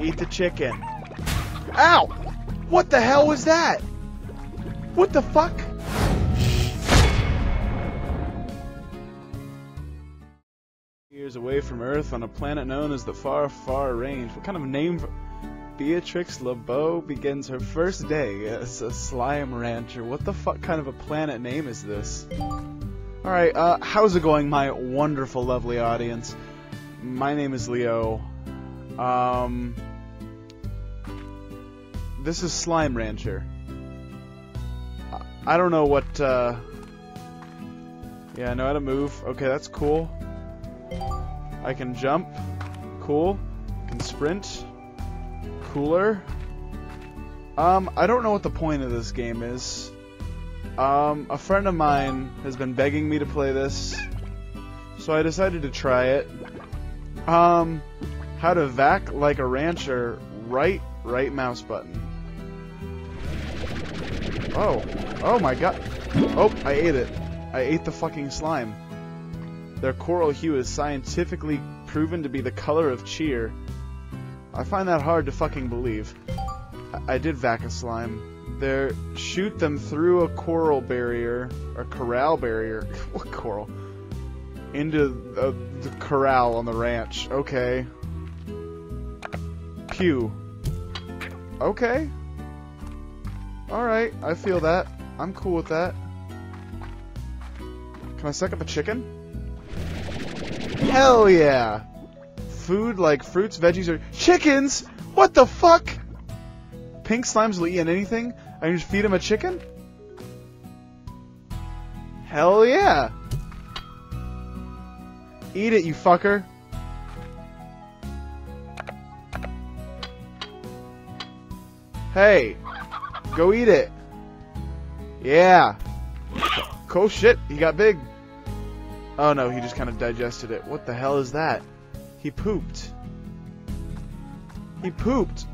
Eat the chicken. Ow! What the hell was that? What the fuck? Years away from Earth on a planet known as the Far Far Range. What kind of name? For... Beatrix LeBeau begins her first day as a slime rancher. What the fuck kind of a planet name is this? Alright, uh, how's it going, my wonderful, lovely audience? My name is Leo. Um, this is Slime Rancher. I don't know what, uh, yeah, I know how to move. Okay, that's cool. I can jump. Cool. I can sprint. Cooler. Um, I don't know what the point of this game is. Um, a friend of mine has been begging me to play this, so I decided to try it. Um, how to vac like a rancher, right, right mouse button. Oh, oh my god. Oh, I ate it. I ate the fucking slime. Their coral hue is scientifically proven to be the color of cheer. I find that hard to fucking believe. I, I did vac a slime. There, shoot them through a coral barrier, or corral barrier. what coral? Into uh, the corral on the ranch. Okay. Okay. Alright, I feel that. I'm cool with that. Can I suck up a chicken? Hell yeah! Food like fruits, veggies, or chickens? What the fuck? Pink slimes will eat anything? I can just feed him a chicken? Hell yeah! Eat it, you fucker! Hey! Go eat it! Yeah! Cool shit, he got big. Oh no, he just kind of digested it. What the hell is that? He pooped. He pooped!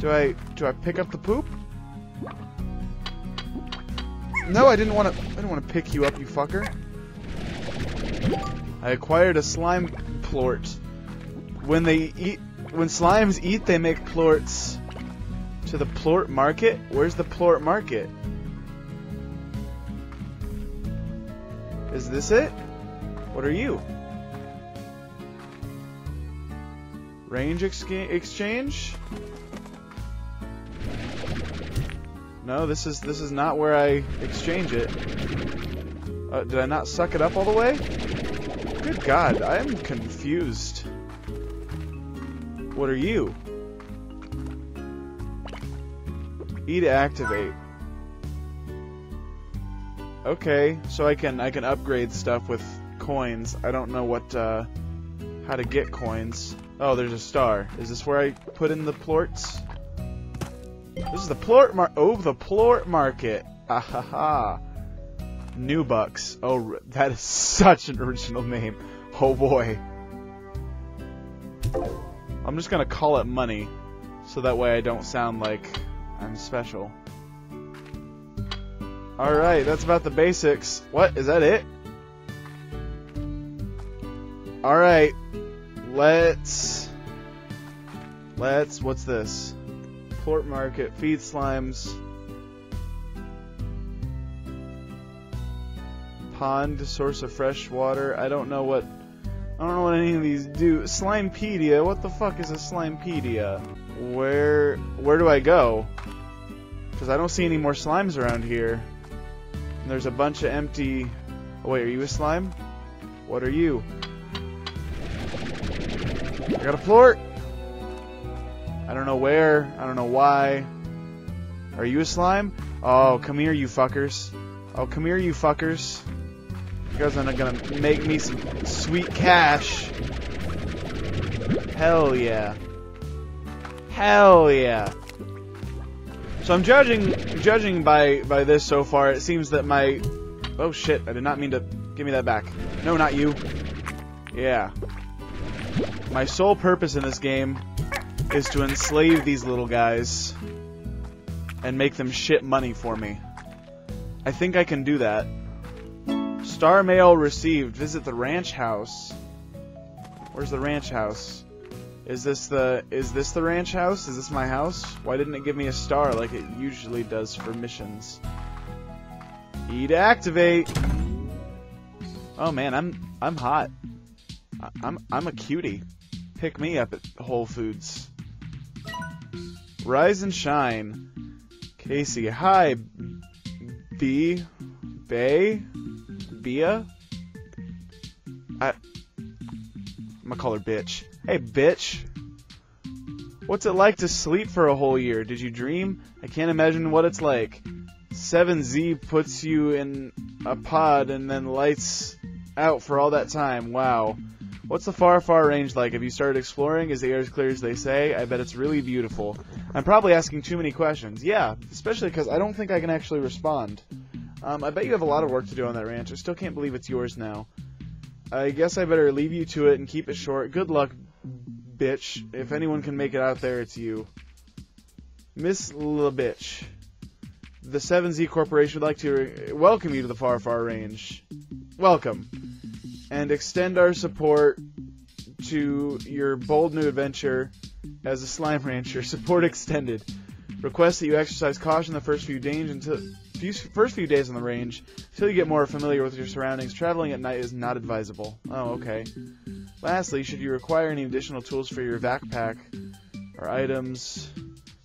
Do I do I pick up the poop? No, I didn't want to. I didn't want to pick you up, you fucker. I acquired a slime plort. When they eat, when slimes eat, they make plorts. To the plort market? Where's the plort market? Is this it? What are you? Range exchange? No, this is this is not where I exchange it. Uh, did I not suck it up all the way? Good God, I am confused. What are you? E to activate. Okay, so I can I can upgrade stuff with coins. I don't know what uh, how to get coins. Oh, there's a star. Is this where I put in the plorts? This is the plort mar- Oh, the plort market. Ah ha ha. New bucks. Oh, that is such an original name. Oh boy. I'm just gonna call it money, so that way I don't sound like I'm special. Alright, that's about the basics. What? Is that it? Alright. Let's... Let's... What's this? Plort Market, feed slimes. Pond, source of fresh water. I don't know what... I don't know what any of these do. Slimepedia? What the fuck is a Slimepedia? Where... Where do I go? Because I don't see any more slimes around here. And there's a bunch of empty... Oh, wait, are you a slime? What are you? I got a plort! I don't know where. I don't know why. Are you a slime? Oh, come here, you fuckers. Oh, come here, you fuckers. You guys are gonna make me some sweet cash. Hell yeah. Hell yeah. So I'm judging judging by by this so far. It seems that my oh shit! I did not mean to give me that back. No, not you. Yeah. My sole purpose in this game is to enslave these little guys and make them shit money for me. I think I can do that. Star mail received. Visit the ranch house. Where's the ranch house? Is this the is this the ranch house? Is this my house? Why didn't it give me a star like it usually does for missions? E to activate. Oh man, I'm I'm hot. I'm I'm a cutie. Pick me up at Whole Foods. Rise and shine. Casey, hi. B, Bay, Bia. I, I'm gonna call her bitch. Hey, bitch. What's it like to sleep for a whole year? Did you dream? I can't imagine what it's like. 7Z puts you in a pod and then lights out for all that time. Wow. What's the far, far range like? Have you started exploring? Is the air as clear as they say? I bet it's really beautiful. I'm probably asking too many questions. Yeah, especially because I don't think I can actually respond. Um, I bet you have a lot of work to do on that ranch. I still can't believe it's yours now. I guess I better leave you to it and keep it short. Good luck, bitch. If anyone can make it out there, it's you. Miss La Bitch. The 7Z Corporation would like to welcome you to the Far Far Range. Welcome. And extend our support to your bold new adventure as a slime rancher. Support extended. Request that you exercise caution the first few days until few, first few days on the range until you get more familiar with your surroundings. Traveling at night is not advisable. Oh, okay. Lastly, should you require any additional tools for your backpack or items,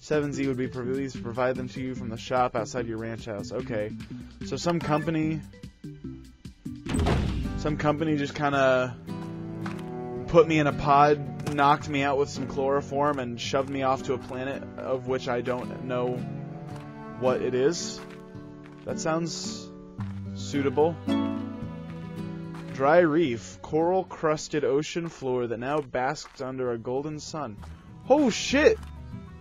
7Z would be pleased to provide them to you from the shop outside your ranch house. Okay. So some company some company just kind of put me in a pod, knocked me out with some chloroform, and shoved me off to a planet of which I don't know what it is. That sounds suitable. Dry reef, coral crusted ocean floor that now basks under a golden sun. Oh shit!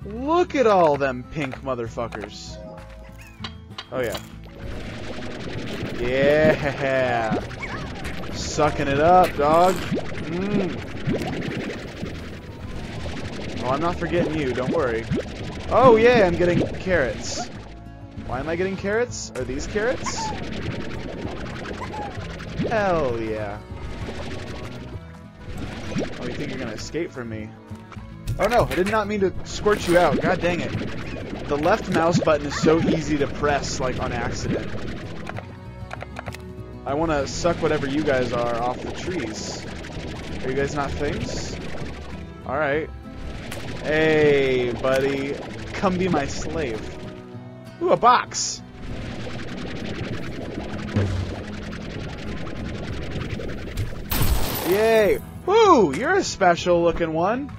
Look at all them pink motherfuckers. Oh yeah. Yeah! Sucking it up, dog. Mmm. Oh, I'm not forgetting you, don't worry. Oh yeah, I'm getting carrots. Why am I getting carrots? Are these carrots? Hell yeah. Oh, you think you're gonna escape from me? Oh no, I did not mean to squirt you out. God dang it. The left mouse button is so easy to press, like, on accident. I want to suck whatever you guys are off the trees. Are you guys not things? Alright. Hey, buddy. Come be my slave. Ooh, a box! Yay! Woo! You're a special looking one!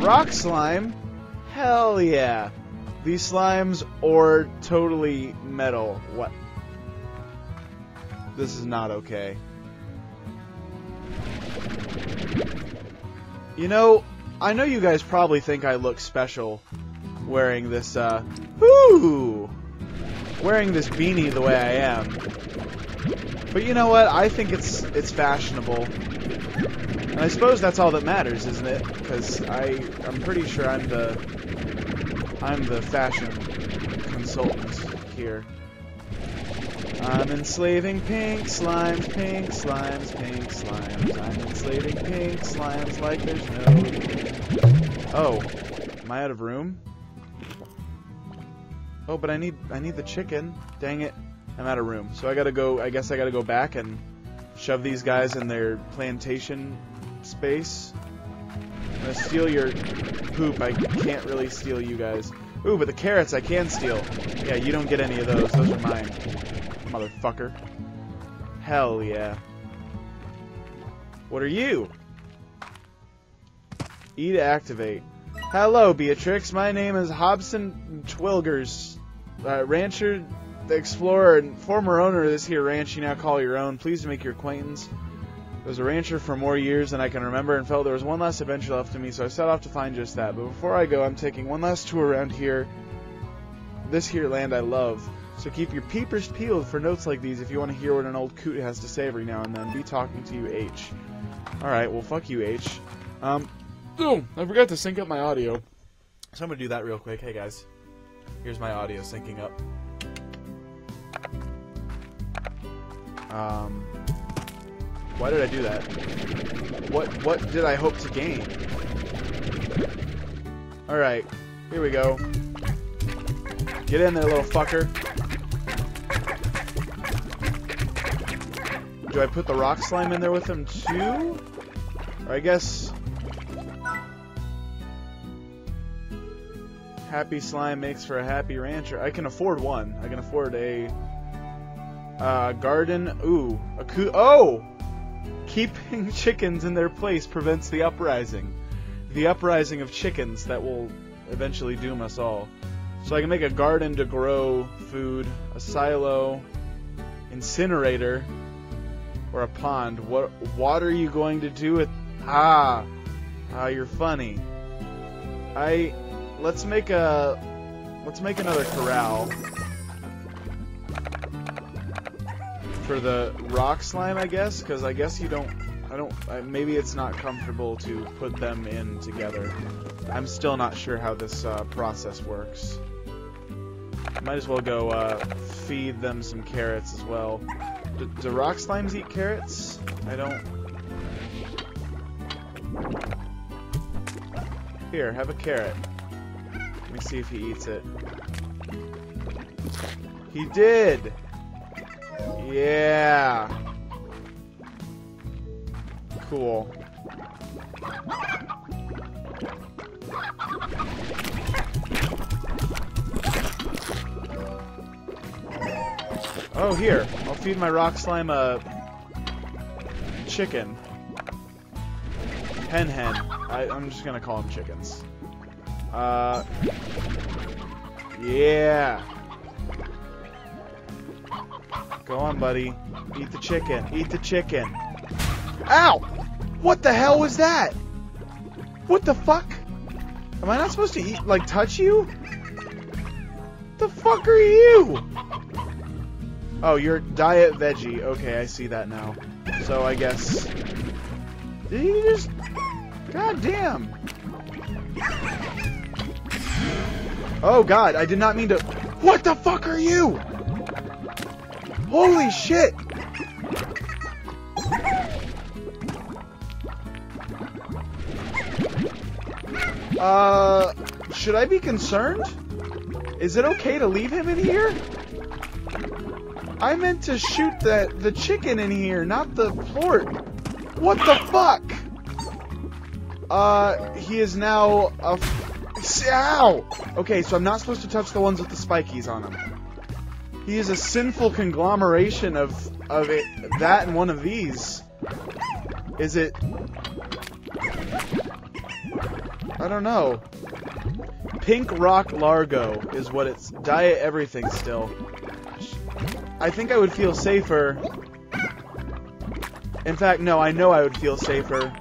Rock slime? Hell yeah! These slimes are totally metal. What? This is not okay. You know, I know you guys probably think I look special wearing this, uh, whoo! Wearing this beanie the way I am. But you know what? I think it's it's fashionable. And I suppose that's all that matters, isn't it? Because I I'm pretty sure I'm the I'm the fashion consultant here. I'm enslaving pink slimes, pink slimes, pink slimes. I'm enslaving pink slimes like there's no. Oh, am I out of room? Oh, but I need I need the chicken. Dang it. I'm out of room. So I gotta go, I guess I gotta go back and shove these guys in their plantation space. I'm gonna steal your poop. I can't really steal you guys. Ooh, but the carrots I can steal. Yeah, you don't get any of those. Those are mine. Motherfucker. Hell yeah. What are you? E to activate. Hello, Beatrix. My name is Hobson Twilgers, uh, rancher the explorer and former owner of this here ranch you now call your own. Pleased to make your acquaintance. I was a rancher for more years than I can remember and felt there was one last adventure left to me, so I set off to find just that. But before I go, I'm taking one last tour around here, this here land I love. So keep your peepers peeled for notes like these if you want to hear what an old coot has to say every now and then. Be talking to you, H. Alright, well, fuck you, H. Um, oh, I forgot to sync up my audio. So I'm gonna do that real quick. Hey, guys. Here's my audio syncing up. Um, Why did I do that? What what did I hope to gain? Alright, here we go. Get in there, little fucker. Do I put the rock slime in there with him too? Or I guess... Happy slime makes for a happy rancher. I can afford one. I can afford a... Uh, garden... Ooh. A coo... Oh! Keeping chickens in their place prevents the uprising. The uprising of chickens that will eventually doom us all. So I can make a garden to grow food, a silo, incinerator, or a pond. What what are you going to do with Ah Ah you're funny. I let's make a let's make another corral. For the rock slime, I guess, because I guess you don't I don't. Uh, maybe it's not comfortable to put them in together. I'm still not sure how this uh, process works. Might as well go uh, feed them some carrots as well. D do rock slimes eat carrots? I don't. Here, have a carrot. See if he eats it. He did! Yeah! cool. Oh, here. I'll feed my rock slime a chicken. Hen hen. I, I'm just gonna call them chickens. Uh, yeah. Go on, buddy. Eat the chicken. Eat the chicken. Ow! What the hell was that? What the fuck? Am I not supposed to eat, like, touch you? The fuck are you? Oh, you're diet veggie. Okay, I see that now. So I guess... Did he just... God damn. Oh god, I did not mean to... What the fuck are you? Holy shit! Uh, should I be concerned? Is it okay to leave him in here? I meant to shoot the, the chicken in here, not the plort. What the fuck? Uh, he is now a... Ow! Okay, so I'm not supposed to touch the ones with the spikies on them. He is a sinful conglomeration of, of it, that and one of these. Is it... I don't know. Pink Rock Largo is what it's diet everything still. I think I would feel safer. In fact, no, I know I would feel safer.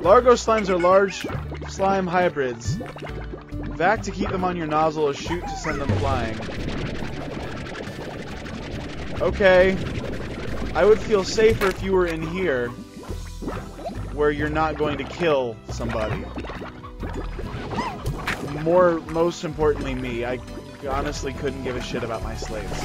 Largo slimes are large slime hybrids. Vac to keep them on your nozzle or shoot to send them flying. Okay. I would feel safer if you were in here where you're not going to kill somebody. More, most importantly, me. I honestly couldn't give a shit about my slaves.